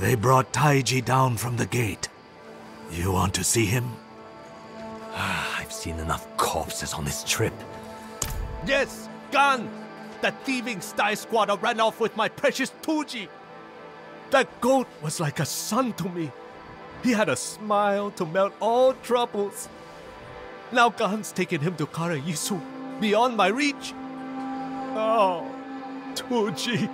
They brought Taiji down from the gate. You want to see him? Ah, I've seen enough corpses on this trip. Yes, Gan! That thieving Stye squatter ran off with my precious Tuji! That goat was like a son to me. He had a smile to melt all troubles. Now Gan's taken him to Karayisu, beyond my reach. Oh, Tuji.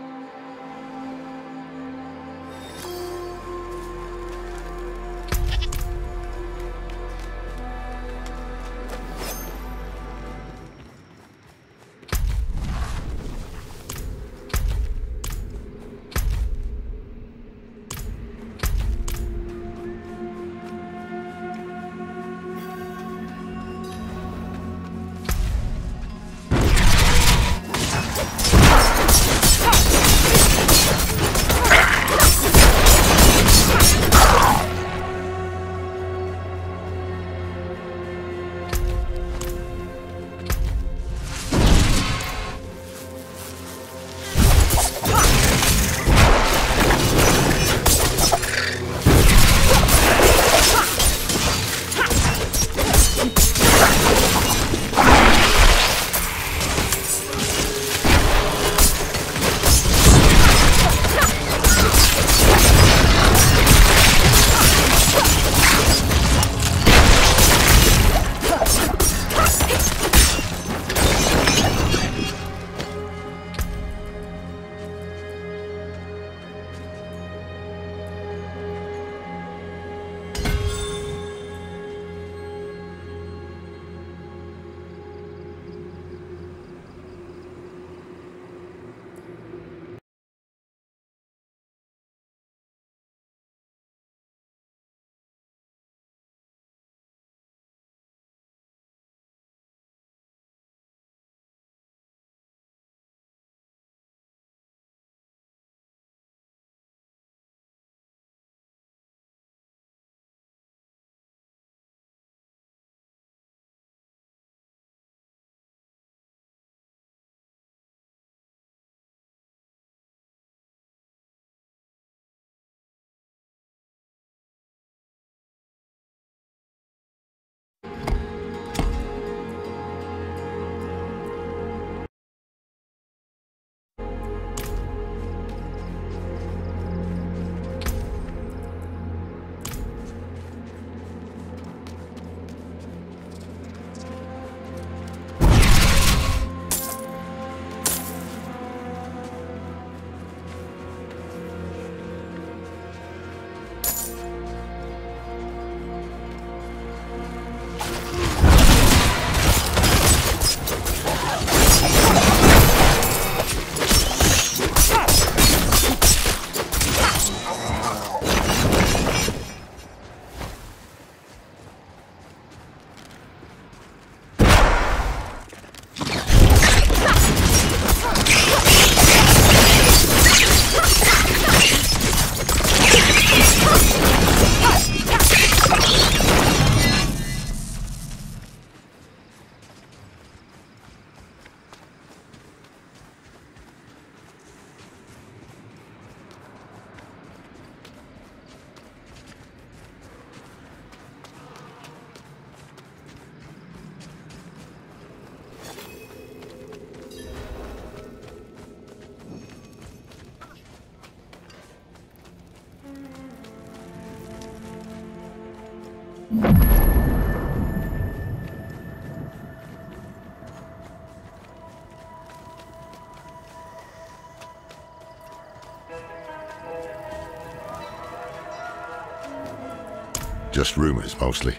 Just rumors, mostly.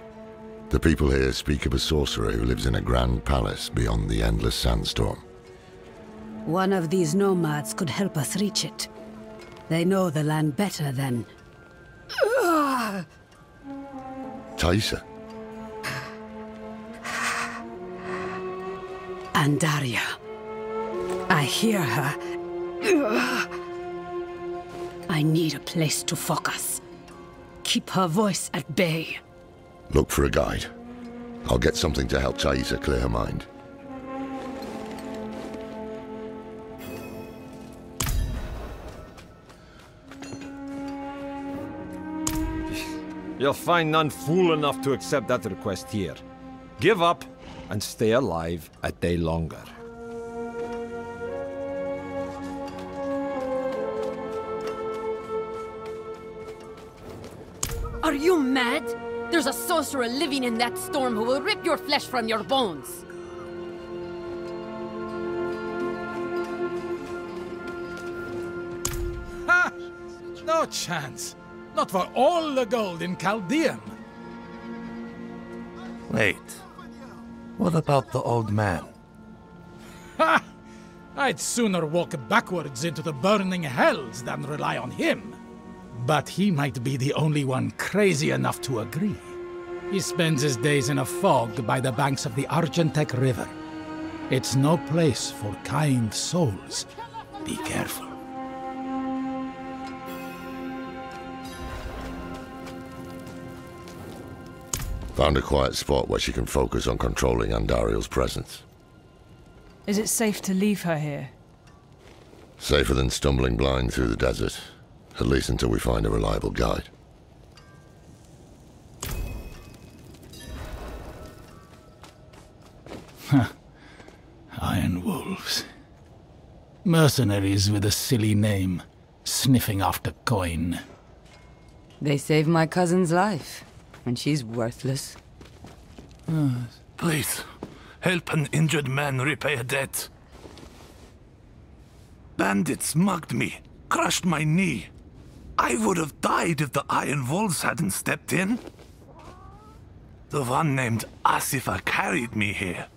The people here speak of a sorcerer who lives in a grand palace beyond the endless sandstorm. One of these nomads could help us reach it. They know the land better than... Taissa? Andariel. I hear her. I need a place to focus. Keep her voice at bay. Look for a guide. I'll get something to help Taissa clear her mind. You'll find none fool enough to accept that request here. Give up and stay alive a day longer. You mad? There's a sorcerer living in that storm who will rip your flesh from your bones. Ha! No chance. Not for all the gold in Caldeum. Wait. What about the old man? Ha! I'd sooner walk backwards into the burning hells than rely on him. But he might be the only one crazy enough to agree. He spends his days in a fog by the banks of the Argentec River. It's no place for kind souls. Be careful. Found a quiet spot where she can focus on controlling Andariel's presence. Is it safe to leave her here? Safer than stumbling blind through the desert. At least until we find a reliable guide. Iron Wolves. Mercenaries with a silly name, sniffing after coin. They saved my cousin's life, and she's worthless. Please, help an injured man repay a debt. Bandits mugged me, crushed my knee. I would have died if the Iron Wolves hadn't stepped in. The one named Asifa carried me here.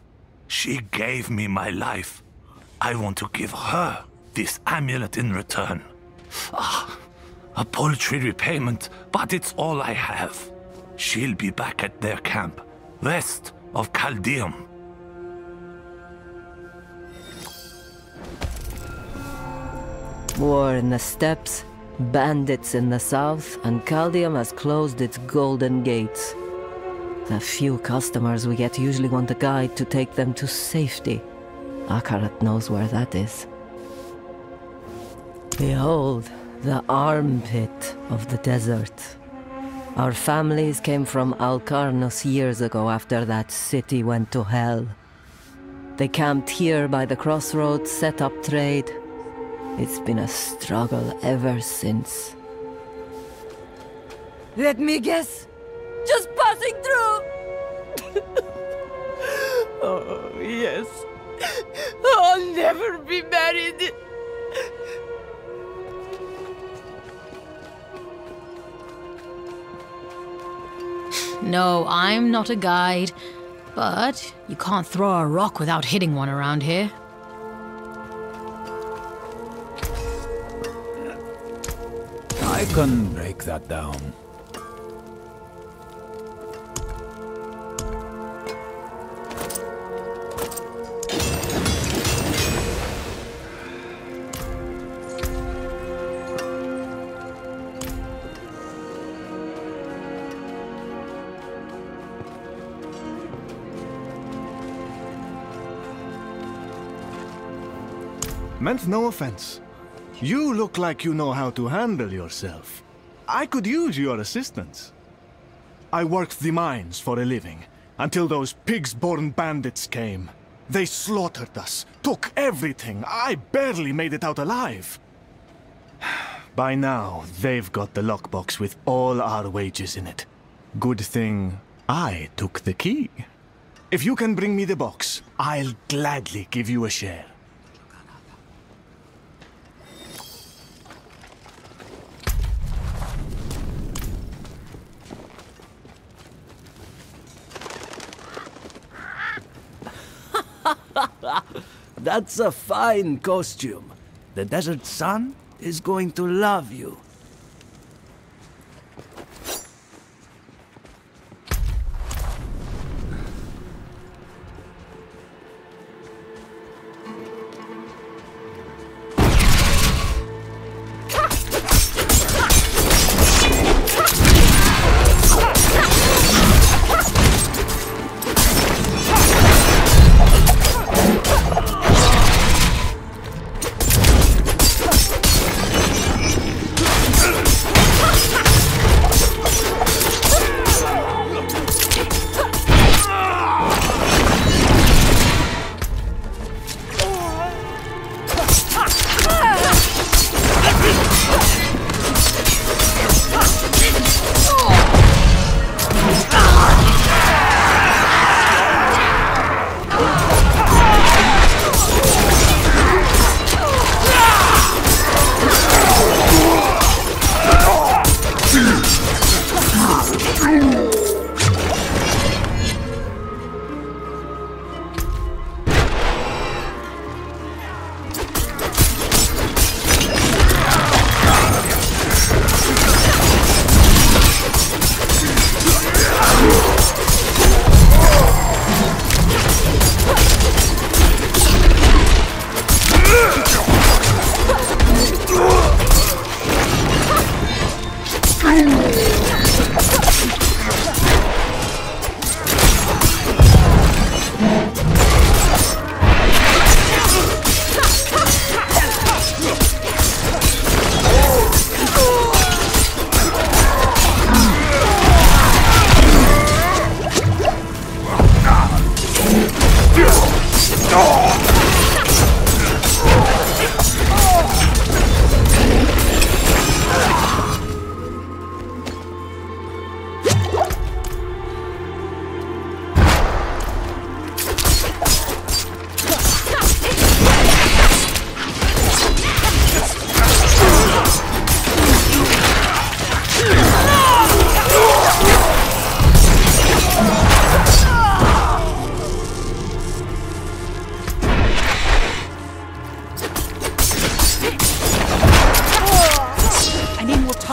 She gave me my life. I want to give her this amulet in return. Ah, a paltry repayment, but it's all I have. She'll be back at their camp, west of Caldeum. War in the steppes, bandits in the south, and Caldeum has closed its golden gates. The few customers we get usually want a guide to take them to safety. Akarat knows where that is. Behold, the armpit of the desert. Our families came from Alcarnus years ago after that city went to hell. They camped here by the crossroads, set up trade. It's been a struggle ever since. Let me guess. Just passing through. Oh, yes. I'll never be married. No, I'm not a guide. But you can't throw a rock without hitting one around here. Can break that down. Meant no offense. You look like you know how to handle yourself. I could use your assistance. I worked the mines for a living, until those pigs-born bandits came. They slaughtered us, took everything. I barely made it out alive. By now, they've got the lockbox with all our wages in it. Good thing I took the key. If you can bring me the box, I'll gladly give you a share. That's a fine costume. The desert sun is going to love you.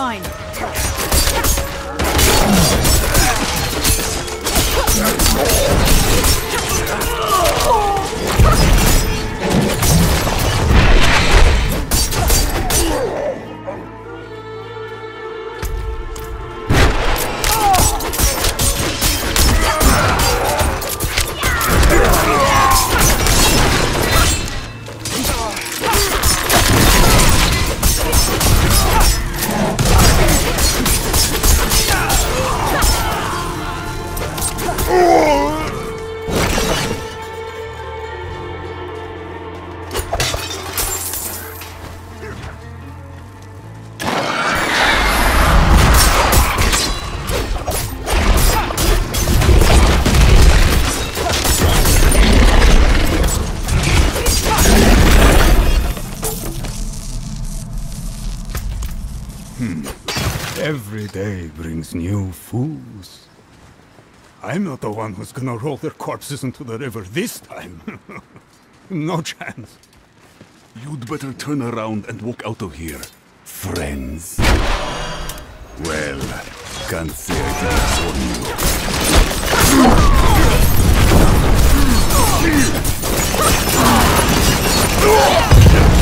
Mine. Hmm. Every day brings new fools. I'm not the one who's gonna roll their corpses into the river this time. no chance. You'd better turn around and walk out of here, friends. Well, can't say I didn't warn you.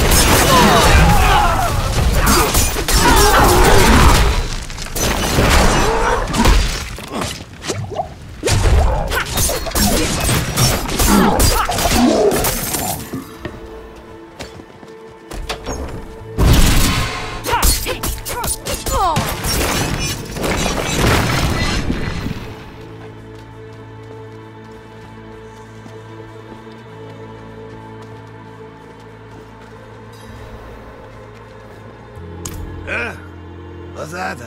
Huh? What's that?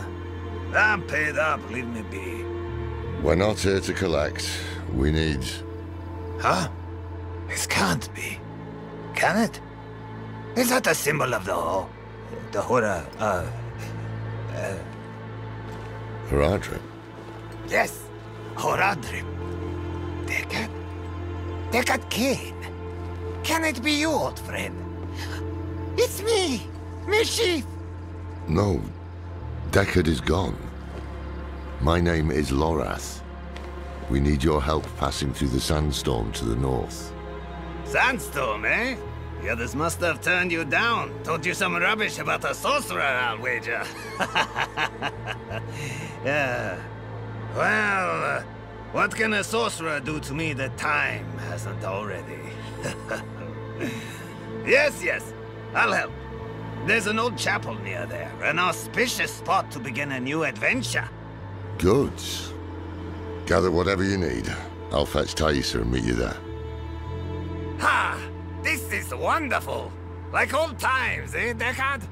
I'm paid up, leave me be. We're not here to collect. We need... Huh? This can't be. Can it? Is that the symbol of the Ho? The Hora, uh... uh Haradrim. yes, Horadrim. Deckard? Deckard Cain? Can it be you, old friend? It's me, Meshif! No. Deckard is gone. My name is Lorath. We need your help passing through the sandstorm to the north. Sandstorm, eh? The others must have turned you down. Told you some rubbish about a sorcerer, I'll wager. yeah. Well, uh, what can a sorcerer do to me that time hasn't already? yes, yes, I'll help. There's an old chapel near there, an auspicious spot to begin a new adventure. Good. Gather whatever you need. I'll fetch Taissa and meet you there. Ha! This is wonderful! Like old times, eh, Deckard?